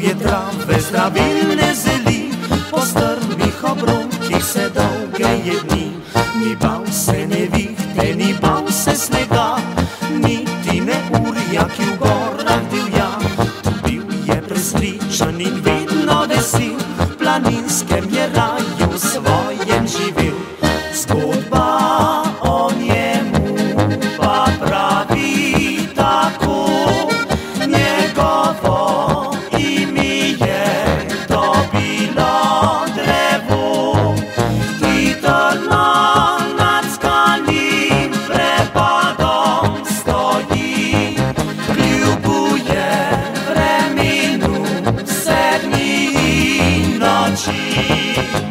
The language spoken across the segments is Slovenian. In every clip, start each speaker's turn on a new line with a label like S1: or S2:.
S1: zdrave, zdravilne zeli, po strmih obrokih se dolge jedni. Ni bal se nevihte, ni bal se snega, niti ne urja, ki v gorah divja. Bil je presličan in vedno vesel, v planinskem je raju in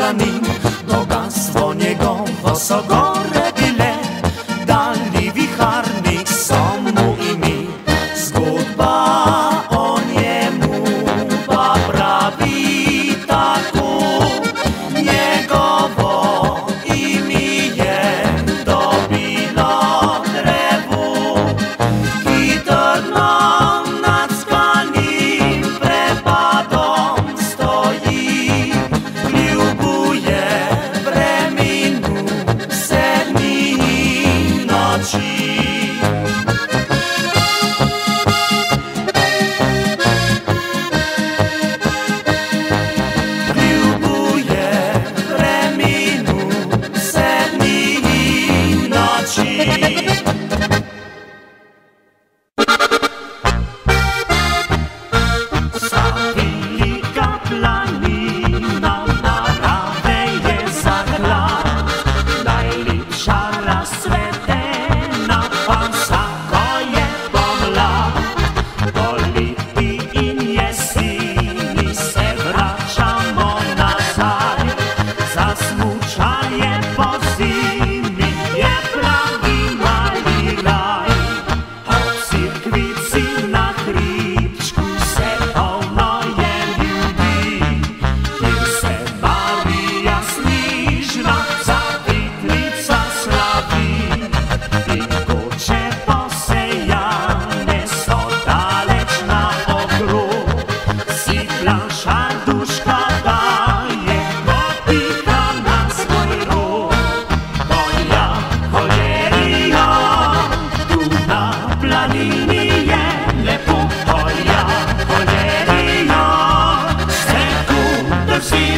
S1: lamin, bogactwo niego w osobie.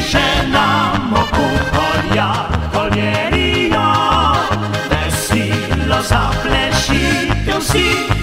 S1: piše nam oko horja koljerijo, veselo zaplešite vsi.